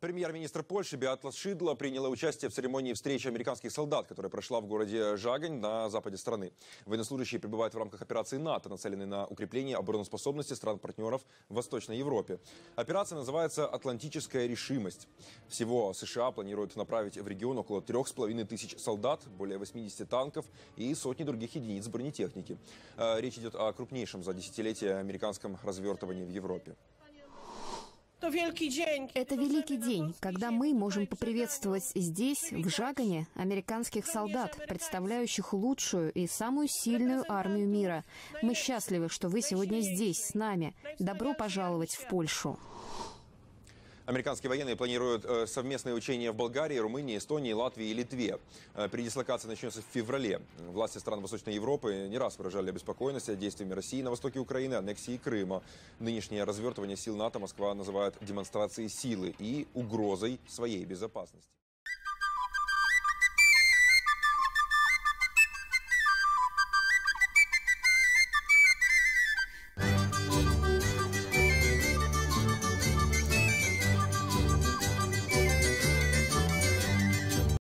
Премьер-министр Польши Беатлас Шидла приняла участие в церемонии встречи американских солдат, которая прошла в городе Жагань на западе страны. Военнослужащие пребывают в рамках операции НАТО, нацеленной на укрепление обороноспособности стран-партнеров в Восточной Европе. Операция называется «Атлантическая решимость». Всего США планируют направить в регион около трех с половиной тысяч солдат, более 80 танков и сотни других единиц бронетехники. Э, Речь идет о крупнейшем за десятилетие американском развертывании в Европе. Это великий день, когда мы можем поприветствовать здесь, в Жагане, американских солдат, представляющих лучшую и самую сильную армию мира. Мы счастливы, что вы сегодня здесь, с нами. Добро пожаловать в Польшу. Американские военные планируют э, совместные учения в Болгарии, Румынии, Эстонии, Латвии и Литве. Э, Передислокация начнется в феврале. Власти стран Восточной Европы не раз выражали обеспокоенность действиями России на востоке Украины, аннексии Крыма. Нынешнее развертывание сил НАТО Москва называет демонстрацией силы и угрозой своей безопасности.